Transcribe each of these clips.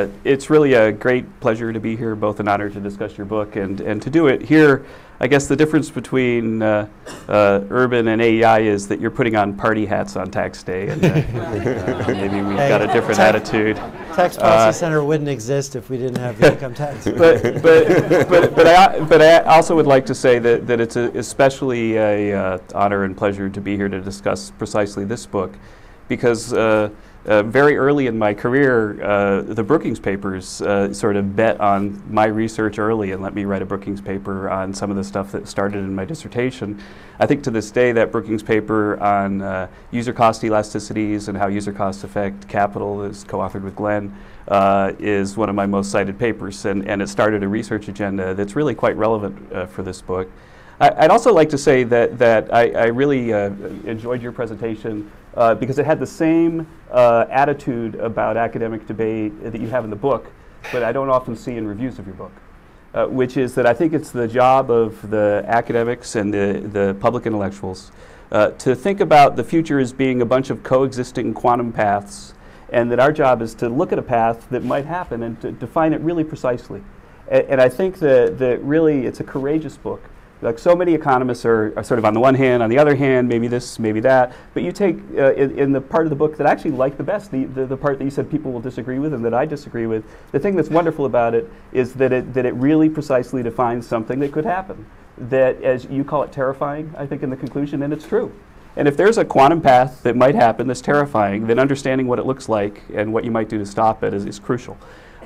Uh, it's really a great pleasure to be here, both an honor to discuss your book and, and to do it here. I guess the difference between uh, uh, Urban and AEI is that you're putting on party hats on tax day, and uh, uh, maybe we've Hey, got a different tax- attitude. Tax Uh, Policy Center wouldn't exist if we didn't have the income tax. but, but, but, but, I, but I also would like to say that, that it's a, especially a uh, honor and pleasure to be here to discuss precisely this book because uh, very early in my career, uh, the Brookings papers uh, sort of bet on my research early and let me write a Brookings paper on some of the stuff that started in my dissertation. I think to this day that Brookings paper on uh, user cost elasticities and how user costs affect capital is co-authored with Glenn uh, is one of my most cited papers and, and it started a research agenda that's really quite relevant uh, for this book. I, would also like to say that, that I, I really enjoyed your presentation uh, because it had the same uh, attitude about academic debate that you have in the book, but I don't often see in reviews of your book, uh, which is that I think it's the job of the academics and the, the public intellectuals uh, to think about the future as being a bunch of coexisting quantum paths, and that our job is to look at a path that might happen and to define it really precisely. And I think that, that really it's a courageous book like so many economists are, are, sort of on the one hand, on the other hand, maybe this, maybe that. But you take uh, in, in, the part of the book that I actually like the best, the, the, the, part that you said people will disagree with and that I disagree with. The thing that's wonderful about it is that it that it really precisely defines something that could happen. That, as you call it, terrifying. I think in the conclusion, and it's true. And if there's a quantum path that might happen that's terrifying, then understanding what it looks like and what you might do to stop it is, is crucial.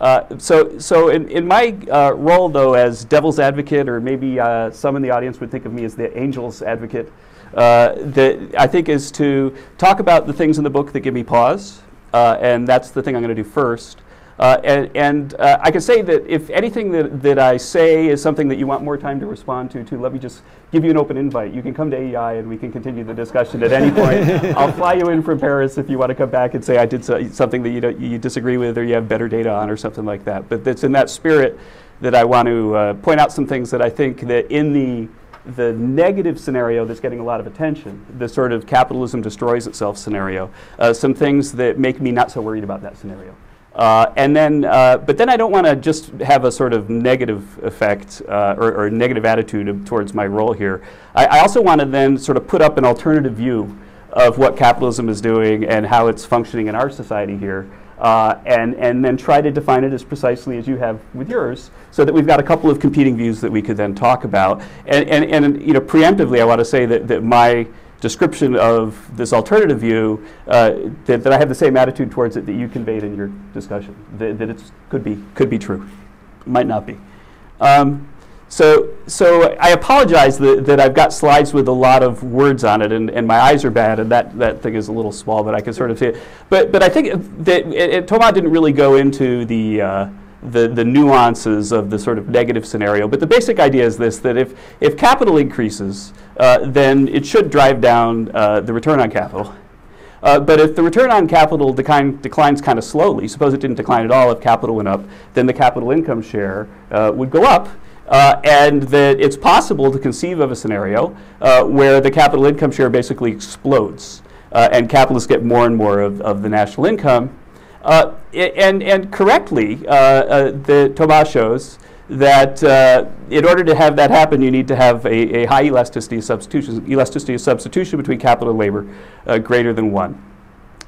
Uh, so, so in, in my uh, role, though, as devil's advocate, or maybe uh, some in the audience would think of me as the angel's advocate, uh, that I think is to talk about the things in the book that give me pause, uh, and that's the thing I'm going to do first. Uh, and, and uh, I can say that if anything that, that I say is something that you want more time to respond to, to let me just give you an open invite. You can come to AEI and we can continue the discussion at any point. I'll fly you in from Paris if you want to come back and say I did so, something that you, don't, you disagree with or you have better data on or something like that. But it's in that spirit that I want to uh, point out some things that I think that in the the negative scenario that's getting a lot of attention, the sort of capitalism destroys itself scenario, uh, some things that make me not so worried about that scenario. Uh, and then, uh, but then I don't want to just have a sort of negative effect uh, or, or, negative attitude towards my role here. I, I also want to then sort of put up an alternative view of what capitalism is doing and how it's functioning in our society here. Uh, and, and then try to define it as precisely as you have with yours, so that we've got a couple of competing views that we could then talk about. And, and, and you know, preemptively, I want to say that, that my description of this alternative view, uh, that, that I have the same attitude towards it that you conveyed in your discussion, that, that it could be, could be true, might not be. Um, so, so I apologize that, that I've got slides with a lot of words on it, and, and my eyes are bad, and that, that thing is a little small, but I can sort of see it. But, but I think that it, it, didn't really go into the, uh, the, the nuances of the sort of negative scenario. But the basic idea is this, that if, if capital increases, uh, then it should drive down uh, the return on capital. Uh, but if the return on capital decline, declines kind of slowly, suppose it didn't decline at all if capital went up, then the capital income share uh, would go up. Uh, and that it's possible to conceive of a scenario uh, where the capital income share basically explodes and capitalists get more and more of, of the national income. Uh, and, and correctly, uh, uh, the Thomas shows that uh, in order to have that happen, you need to have a, a high elasticity of substitution, elasticity of substitution between capital and labor uh, greater than one.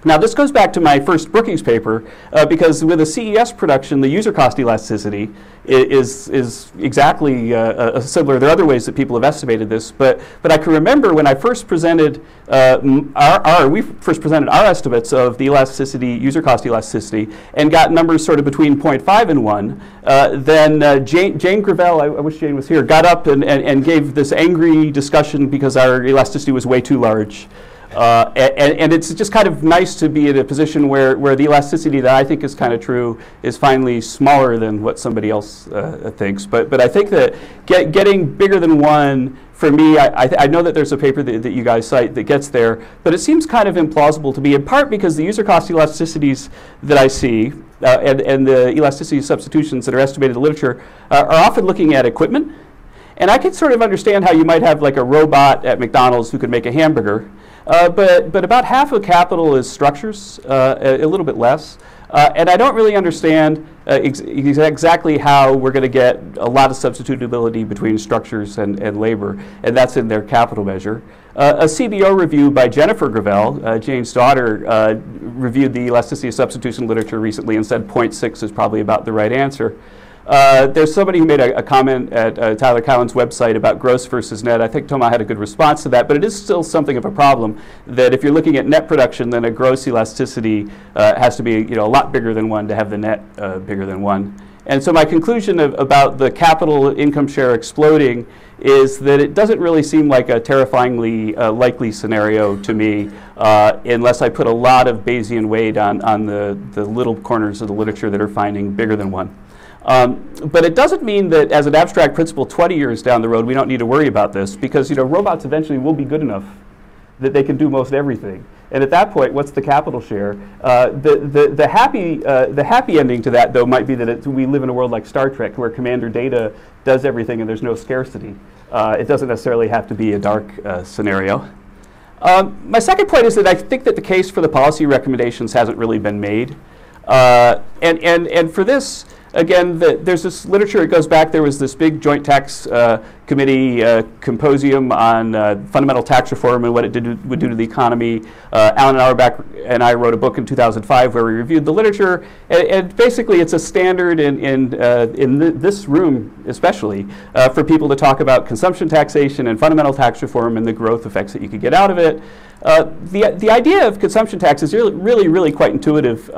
Now, this goes back to my first Brookings paper, uh, because with a CES production, the user cost elasticity is, is exactly uh, similar. There are other ways that people have estimated this, but, but I can remember when I first presented uh, our, our, we first presented our estimates of the elasticity, user cost elasticity, and got numbers sort of between 0.5 and 1. Uh, then uh, Jane, Jane Gravelle, I, I, wish Jane was here, got up and, and, and gave this angry discussion because our elasticity was way too large. Uh, and, and, it's just kind of nice to be in a position where, where the elasticity that I think is kind of true is finally smaller than what somebody else uh, thinks. But, but I think that get, getting bigger than one, for me, I, I, I, know that there's a paper that, that you guys cite that gets there, but it seems kind of implausible to me, in part because the user cost elasticities that I see uh, and, and the elasticity substitutions that are estimated in the literature uh, are often looking at equipment. And I can sort of understand how you might have like a robot at McDonald's who could make a hamburger. Uh, but, but about half of capital is structures, uh, a, a, little bit less. Uh, and I don't really understand uh, ex exactly how we're going to get a lot of substitutability between structures and, and labor, and that's in their capital measure. Uh, a CBO review by Jennifer Gravelle, Jane's daughter, reviewed the elasticity of substitution literature recently and said 0.6 is probably about the right answer. Uh, there's somebody who made a, a comment at uh, Tyler Cowen's website about gross versus net. I think Thomas had a good response to that, but it is still something of a problem that if you're looking at net production, then a gross elasticity uh, has to be you know, a lot bigger than one to have the net uh, bigger than one. And so my conclusion of, about the capital income share exploding is that it doesn't really seem like a terrifyingly uh, likely scenario to me uh, unless I put a lot of Bayesian weight on, on the, the little corners of the literature that are finding bigger than one. Um, but it doesn't mean that as an abstract principle 20 years down the road we don't need to worry about this because you know robots eventually will be good enough that they can do most everything. And at that point, what's the capital share? Uh, the, the, the, happy, uh, the happy ending to that, though, might be that we live in a world like Star Trek where Commander Data does everything and there's no scarcity. Uh, it doesn't necessarily have to be a dark uh, scenario. Um, my second point is that I think that the case for the policy recommendations hasn't really been made. Uh, and, and, and for this, again, the, there's this literature, it goes back, there was this big joint tax uh, committee uh, symposium on uh, fundamental tax reform and what it did, would do to the economy. Uh, Alan Auerbach and I wrote a book in 2005 where we reviewed the literature, and, and basically it's a standard in, in, uh, in th this room especially uh, for people to talk about consumption taxation and fundamental tax reform and the growth effects that you could get out of it. the, the idea of consumption tax is really, really, really quite intuitive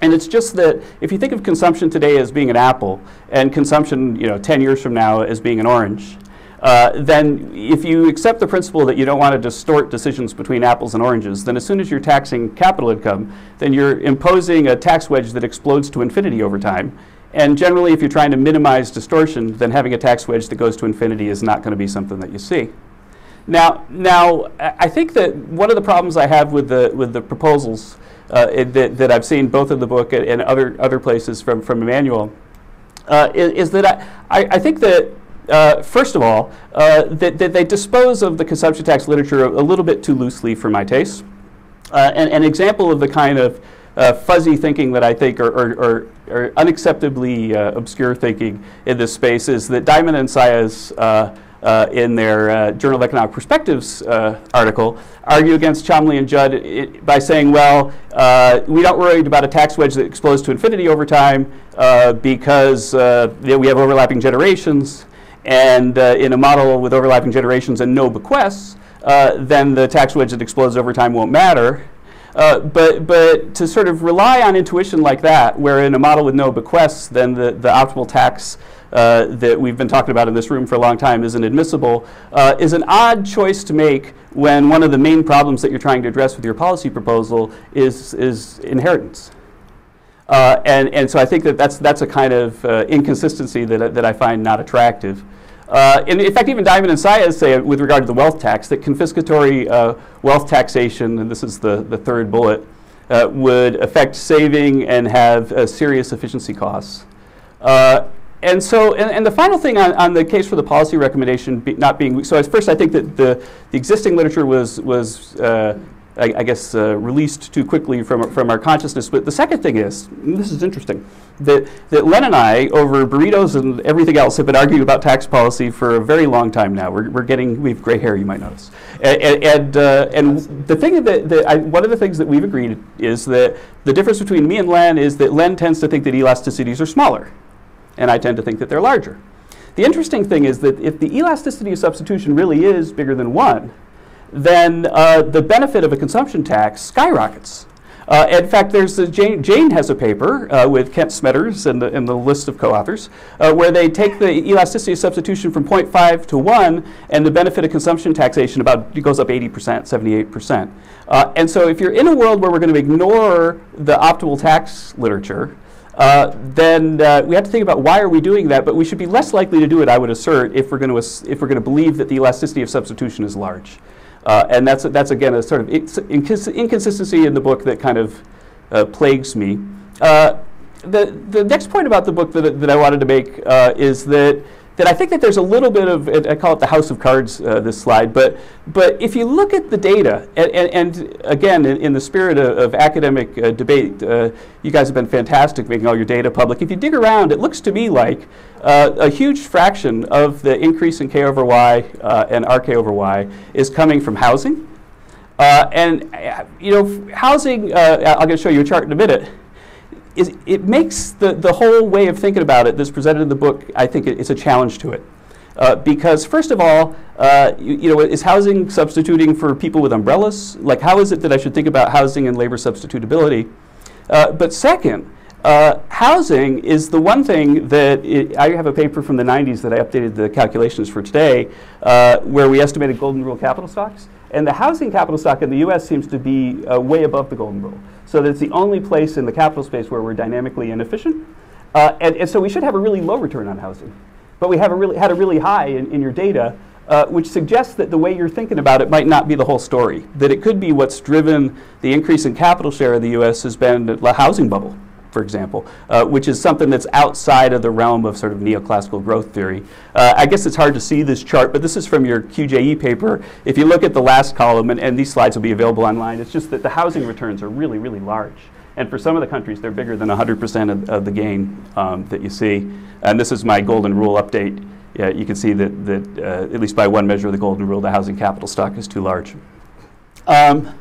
and it's just that if you think of consumption today as being an apple and consumption you know, 10 years from now as being an orange, uh, then if you accept the principle that you don't want to distort decisions between apples and oranges, then as soon as you're taxing capital income, then you're imposing a tax wedge that explodes to infinity over time. And generally, if you're trying to minimize distortion, then having a tax wedge that goes to infinity is not going to be something that you see. Now, now, I think that one of the problems I have with the, with the proposals it, that, that, I've seen both in the book and, and other, other places from, from Emmanuel, uh, is, is, that I, I, I think that uh, first of all, uh, that, that, they dispose of the consumption tax literature a, little bit too loosely for my taste. Uh, and an example of the kind of uh, fuzzy thinking that I think, or, or, or unacceptably uh, obscure thinking in this space, is that Diamond and Saez uh, in their uh, Journal of Economic Perspectives uh, article, argue against Chamley and Judd it, by saying, well, uh, we don't worry about a tax wedge that explodes to infinity over time uh, because uh, we have overlapping generations. And in a model with overlapping generations and no bequests, then the tax wedge that explodes over time won't matter. Uh, but, but to sort of rely on intuition like that, where in a model with no bequests, then the, the optimal tax uh, that we've been talking about in this room for a long time isn't admissible, uh, is an odd choice to make when one of the main problems that you're trying to address with your policy proposal is, is inheritance. Uh, and, and so I think that that's, that's a kind of uh, inconsistency that, that I find not attractive. Uh, in, in, fact, even Diamond and Saez say, with regard to the wealth tax, that confiscatory uh, wealth taxation, and this is the, the third bullet, uh, would affect saving and have uh, serious efficiency costs. And so, and, and, the final thing on, on, the case for the policy recommendation be not being, so at first I think that the, the existing literature was, was uh, I, I, guess, uh, released too quickly from, from our consciousness. But the second thing is, this is interesting, that, that Len and I, over burritos and everything else, have been arguing about tax policy for a very long time now. We're, we're getting, we have gray hair, you might notice. And, and, uh, and the thing that, that I, one of the things that we've agreed is that the difference between me and Len is that Len tends to think that elasticities are smaller and I tend to think that they're larger. The interesting thing is that if the elasticity of substitution really is bigger than 1, then uh, the benefit of a consumption tax skyrockets. Uh, in fact, there's Jane, Jane, has a paper uh, with Kent Smetters and the, and the list of co-authors uh, where they take the elasticity of substitution from 0.5 to 1 and the benefit of consumption taxation about goes up 80%, 78%. Uh, and so if you're in a world where we're going to ignore the optimal tax literature, uh, then uh, we have to think about why are we doing that, but we should be less likely to do it, I would assert, if we're going to, if we're going to believe that the elasticity of substitution is large. Uh, and that's, that's, again, a sort of incons inconsistency in the book that kind of uh, plagues me. Uh, the, the next point about the book that, that I wanted to make is that that I think that there's a little bit of, I call it the house of cards, uh, this slide, but, but if you look at the data, and, and, and again, in, in, the spirit of, of academic uh, debate, uh, you guys have been fantastic making all your data public. If you dig around, it looks to me like uh, a huge fraction of the increase in K over Y uh, and RK over Y is coming from housing. Uh, and, you know, housing, I'm going to show you a chart in a minute is it makes the, the whole way of thinking about it that's presented in the book, I think it's a challenge to it. Uh, because first of all, uh, you, you, know, is housing substituting for people with umbrellas? Like, how is it that I should think about housing and labor substitutability? Uh, but second, uh, housing is the one thing that it, I have a paper from the 90s that I updated the calculations for today, uh, where we estimated golden rule capital stocks. And the housing capital stock in the US seems to be uh, way above the golden rule. So that it's the only place in the capital space where we're dynamically inefficient. Uh, and, and, so we should have a really low return on housing. But we have a really, had a really high in, in your data, uh, which suggests that the way you're thinking about it might not be the whole story. That it could be what's driven the increase in capital share of the US has been the housing bubble for example, uh, which is something that's outside of the realm of sort of neoclassical growth theory. Uh, I guess it's hard to see this chart, but this is from your QJE paper. If you look at the last column, and, and these slides will be available online, it's just that the housing returns are really, really large. And for some of the countries, they're bigger than 100% of, of, the gain um, that you see. And this is my golden rule update. Yeah, you can see that, that uh, at least by one measure of the golden rule, the housing capital stock is too large. Um,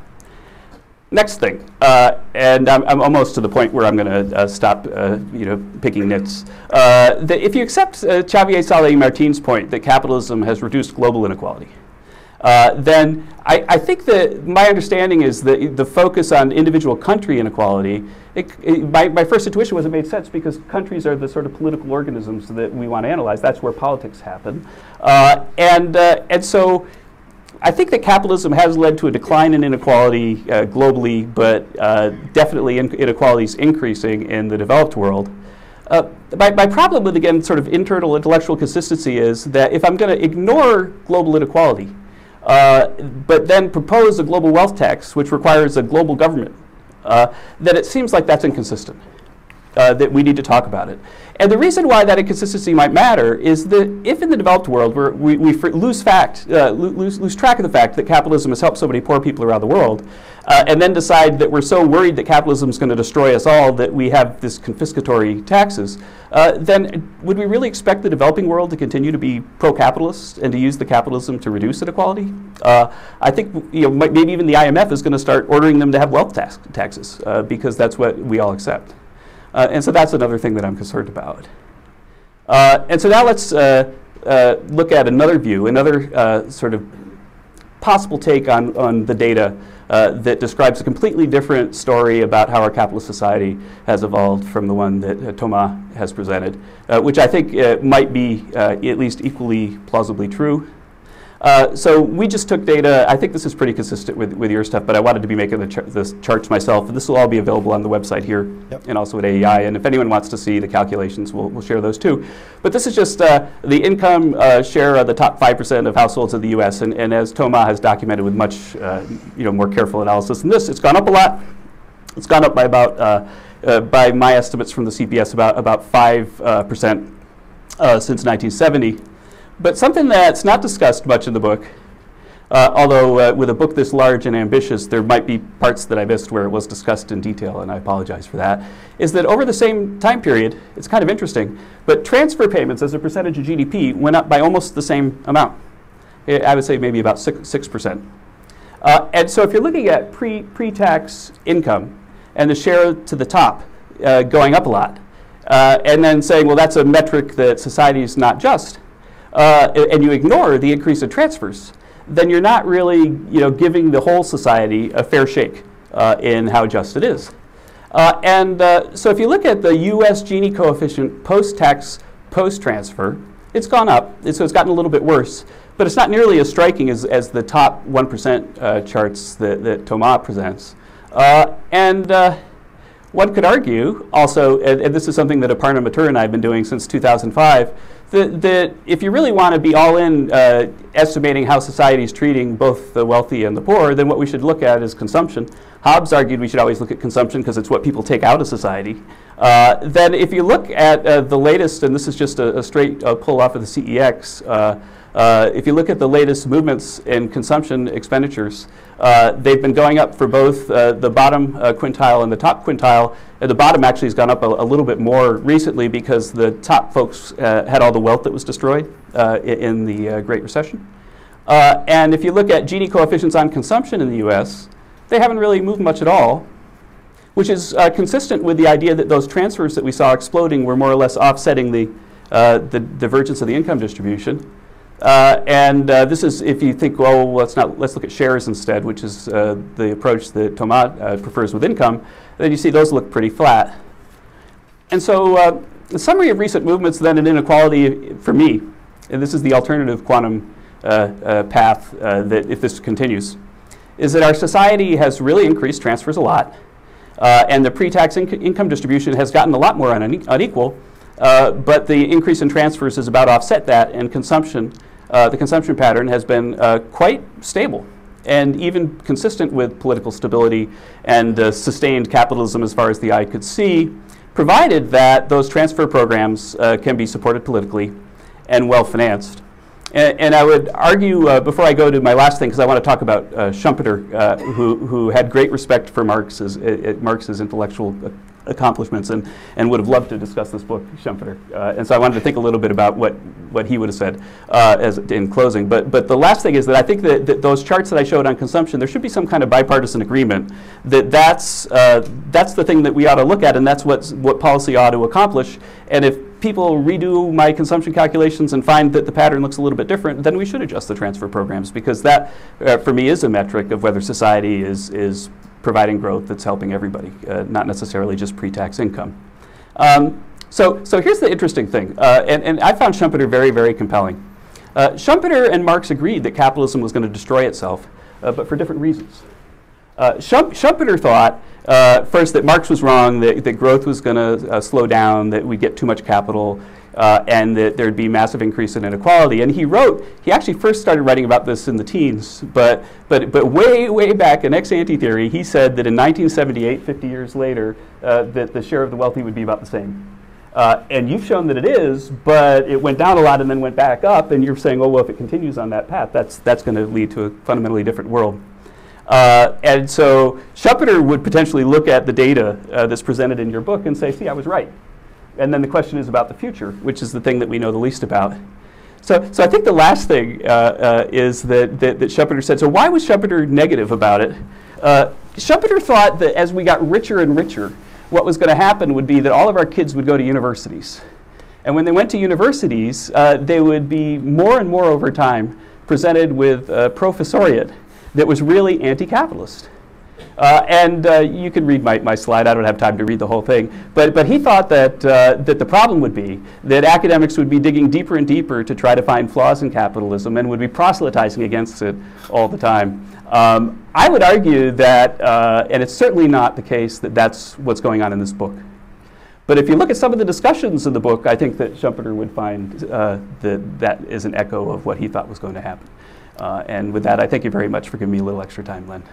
Next thing, uh, and I'm, I'm, almost to the point where I'm going to uh, stop, uh, you know, picking nits. Uh, if you accept uh, Xavier Sala-i-Martin's point that capitalism has reduced global inequality, uh, then I, I, think that my understanding is that the focus on individual country inequality, it, it, my, my first intuition was it made sense because countries are the sort of political organisms that we want to analyze. That's where politics happen. and, and so I think that capitalism has led to a decline in inequality uh, globally, but uh, definitely in inequality is increasing in the developed world. Uh, my, my, problem with, again, sort of internal intellectual consistency is that if I'm going to ignore global inequality, uh, but then propose a global wealth tax, which requires a global government, uh, then it seems like that's inconsistent uh, that we need to talk about it. And the reason why that inconsistency might matter is that if in the developed world we, we lose, fact, uh, lose, lose track of the fact that capitalism has helped so many poor people around the world, uh, and then decide that we're so worried that capitalism is going to destroy us all that we have this confiscatory taxes, uh, then would we really expect the developing world to continue to be pro-capitalist and to use the capitalism to reduce inequality? Uh, I think you know, maybe even the IMF is going to start ordering them to have wealth tax taxes uh, because that's what we all accept. Uh, and so that's another thing that I'm concerned about. Uh, and so now let's uh, uh look at another view, another uh, sort of possible take on, on the data that describes a completely different story about how our capitalist society has evolved from the one that Thomas has presented, which I think might be at least equally plausibly true. Uh, so we just took data. I think this is pretty consistent with, with your stuff, but I wanted to be making the, char charts myself. This will all be available on the website here yep. and also at AEI. And if anyone wants to see the calculations, we'll, we'll share those too. But this is just uh, the income uh, share of the top 5% of households in the US. And, and as Toma has documented with much uh, you know, more careful analysis than this, it's gone up a lot. It's gone up by about, uh, by my estimates from the CPS, about, about 5% since 1970. But something that's not discussed much in the book, uh, although uh, with a book this large and ambitious, there might be parts that I missed where it was discussed in detail, and I apologize for that, is that over the same time period, it's kind of interesting, but transfer payments as a percentage of GDP went up by almost the same amount. I would say maybe about 6. 6%. Uh, and so if you're looking at pre, pre-tax income and the share to the top uh, going up a lot, uh, and then saying, well, that's a metric that society is not just, uh, and you ignore the increase in transfers, then you're not really you know, giving the whole society a fair shake uh, in how just it is. Uh, and uh, so if you look at the US Gini coefficient post-tax, post-transfer, it's gone up, so it's gotten a little bit worse, but it's not nearly as striking as, as the top 1% uh, charts that, that Thomas presents. Uh, and one could argue also, and, and, this is something that Aparna Mathur and I have been doing since 2005, that, if you really want to be all in uh, estimating how society is treating both the wealthy and the poor, then what we should look at is consumption. Hobbes argued we should always look at consumption because it's what people take out of society. Uh, then if you look at uh, the latest, and this is just a, a straight uh, pull off of the CEX, uh, if you look at the latest movements in consumption expenditures, uh, they've been going up for both uh, the bottom uh, quintile and the top quintile. Uh, the bottom actually has gone up a, a, little bit more recently because the top folks uh, had all the wealth that was destroyed in, in, the Great Recession. and if you look at Gini coefficients on consumption in the US, they haven't really moved much at all, which is consistent with the idea that those transfers that we saw exploding were more or less offsetting the, the divergence of the income distribution. Uh, and uh, this is if you think, well, let's not let's look at shares instead, which is uh, the approach that Thomas uh, prefers with income. Then you see those look pretty flat. And so, uh, the summary of recent movements then in inequality for me, and this is the alternative quantum uh, path that if this continues, is that our society has really increased transfers a lot, and the pre-tax inc income distribution has gotten a lot more unequal. but the increase in transfers is about offset that, and consumption uh, the consumption pattern has been uh, quite stable and even consistent with political stability and uh, sustained capitalism as far as the eye could see, provided that those transfer programs uh, can be supported politically and well financed. And, and, I would argue, uh, before I go to my last thing, because I want to talk about Schumpeter, who, who had great respect for Marx's, Marx's intellectual accomplishments and, and would have loved to discuss this book, Schumpeter. Uh, and so I wanted to think a little bit about what, what he would have said uh, as in closing. But, but the last thing is that I think that, that, those charts that I showed on consumption, there should be some kind of bipartisan agreement that that's, uh, that's the thing that we ought to look at and that's what's, what policy ought to accomplish. And if people redo my consumption calculations and find that the pattern looks a little bit different, then we should adjust the transfer programs because that, uh, for me, is a metric of whether society is, is providing growth that's helping everybody, uh, not necessarily just pre-tax income. Um, so, so here's the interesting thing, uh, and, and I found Schumpeter very, very compelling. Uh, Schumpeter and Marx agreed that capitalism was going to destroy itself, uh, but for different reasons. Uh, Schumpeter thought, uh, first, that Marx was wrong, that, that growth was going to slow down, that we'd get too much capital, uh, and that there'd be massive increase in inequality. And he wrote, he actually first started writing about this in the teens, but, but, but way, way back in ex ante theory, he said that in 1978, 50 years later, uh, that the share of the wealthy would be about the same. Uh, and you've shown that it is, but it went down a lot and then went back up, and you're saying, oh, well, if it continues on that path, that's, that's going to lead to a fundamentally different world. Uh, and so Schumpeter would potentially look at the data uh, that's presented in your book and say, see, I was right and then the question is about the future, which is the thing that we know the least about. So, so I think the last thing uh, uh, is that, that, that, Schumpeter said, so why was Schumpeter negative about it? Uh, Schumpeter thought that as we got richer and richer, what was going to happen would be that all of our kids would go to universities. And when they went to universities, uh, they would be more and more over time presented with a professoriate that was really anti-capitalist. Uh, and uh, you can read my, my slide. I don't have time to read the whole thing. But, but he thought that, uh, that the problem would be that academics would be digging deeper and deeper to try to find flaws in capitalism and would be proselytizing against it all the time. Um, I would argue that, uh, and it's certainly not the case, that that's what's going on in this book. But if you look at some of the discussions in the book, I think that Schumpeter would find uh, that that is an echo of what he thought was going to happen. Uh, and with that, I thank you very much for giving me a little extra time, Len.